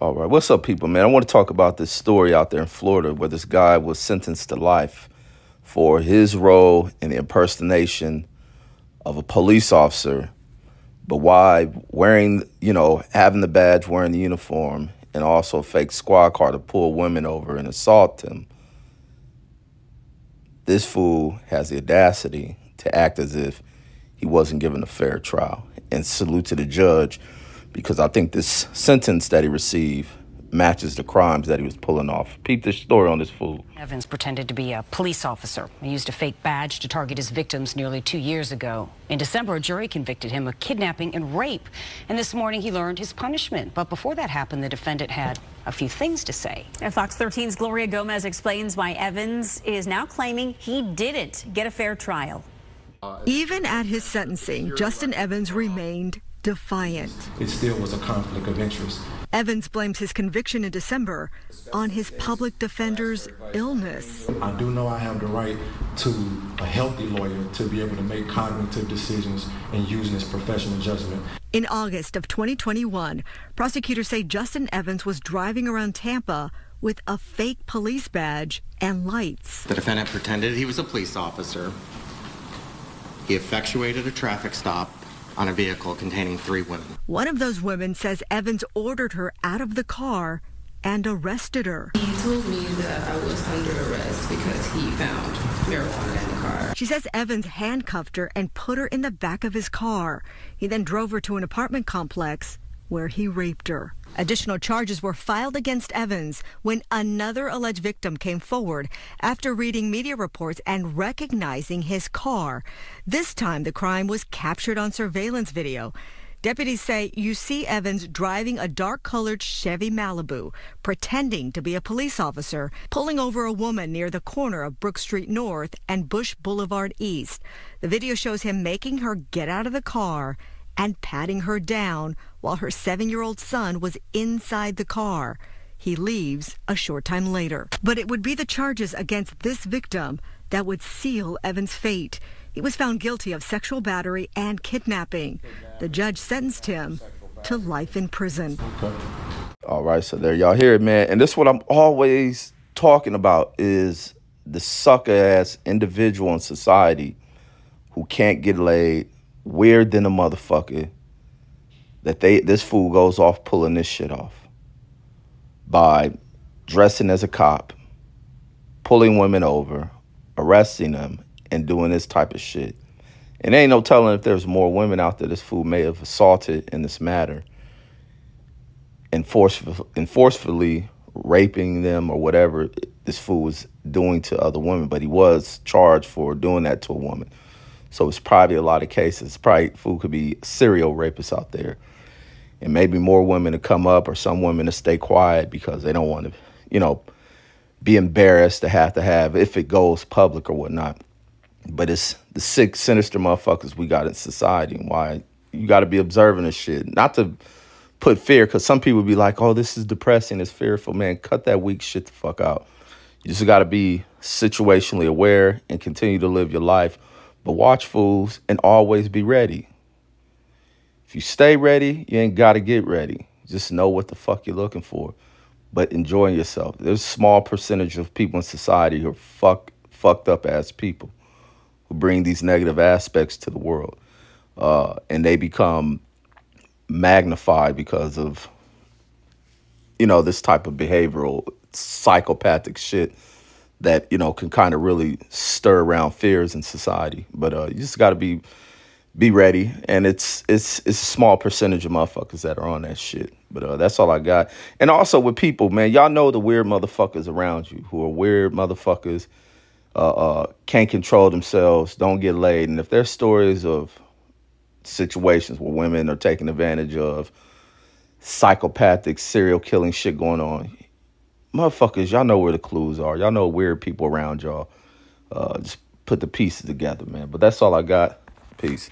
All right, what's up, people, man? I want to talk about this story out there in Florida where this guy was sentenced to life for his role in the impersonation of a police officer, but why wearing, you know, having the badge, wearing the uniform, and also a fake squad car to pull women over and assault them. This fool has the audacity to act as if he wasn't given a fair trial. And salute to the judge because I think this sentence that he received matches the crimes that he was pulling off. Peep this story on this fool. Evans pretended to be a police officer. He used a fake badge to target his victims nearly two years ago. In December, a jury convicted him of kidnapping and rape. And this morning, he learned his punishment. But before that happened, the defendant had a few things to say. And Fox 13's Gloria Gomez explains why Evans is now claiming he didn't get a fair trial. Even at his sentencing, Justin Evans remained defiant. It still was a conflict of interest. Evans blames his conviction in December on his public defender's illness. I do know I have the right to a healthy lawyer to be able to make cognitive decisions and using his professional judgment. In August of 2021, prosecutors say Justin Evans was driving around Tampa with a fake police badge and lights. The defendant pretended he was a police officer. He effectuated a traffic stop on a vehicle containing three women. One of those women says Evans ordered her out of the car and arrested her. He told me that I was under arrest because he found marijuana in the car. She says Evans handcuffed her and put her in the back of his car. He then drove her to an apartment complex where he raped her. Additional charges were filed against Evans when another alleged victim came forward after reading media reports and recognizing his car. This time, the crime was captured on surveillance video. Deputies say you see Evans driving a dark colored Chevy Malibu, pretending to be a police officer, pulling over a woman near the corner of Brook Street North and Busch Boulevard East. The video shows him making her get out of the car and patting her down while her seven year old son was inside the car. He leaves a short time later. But it would be the charges against this victim that would seal Evans' fate. He was found guilty of sexual battery and kidnapping. The judge sentenced him to life in prison. All right, so there y'all hear it, man. And this is what I'm always talking about is the sucker ass individual in society who can't get laid, weird than a motherfucker that they this fool goes off pulling this shit off by dressing as a cop, pulling women over, arresting them, and doing this type of shit. And ain't no telling if there's more women out there this fool may have assaulted in this matter and, forceful, and forcefully raping them or whatever this fool was doing to other women. But he was charged for doing that to a woman. So it's probably a lot of cases. Probably food could be serial rapists out there. And maybe more women to come up or some women to stay quiet because they don't want to, you know, be embarrassed to have to have if it goes public or whatnot. But it's the sick, sinister motherfuckers we got in society and why you got to be observing this shit. Not to put fear, because some people be like, oh, this is depressing, it's fearful. Man, cut that weak shit the fuck out. You just got to be situationally aware and continue to live your life but watch fools and always be ready. If you stay ready, you ain't got to get ready. Just know what the fuck you're looking for, but enjoying yourself. There's a small percentage of people in society who are fuck, fucked up ass people who bring these negative aspects to the world. Uh, and they become magnified because of, you know, this type of behavioral psychopathic shit that you know can kind of really stir around fears in society. But uh, you just got to be be ready, and it's it's it's a small percentage of motherfuckers that are on that shit. But uh, that's all I got. And also with people, man, y'all know the weird motherfuckers around you who are weird motherfuckers, uh, uh, can't control themselves, don't get laid, and if there's stories of situations where women are taken advantage of, psychopathic serial killing shit going on, motherfuckers, y'all know where the clues are. Y'all know weird people around y'all. Uh, just put the pieces together, man. But that's all I got. Peace.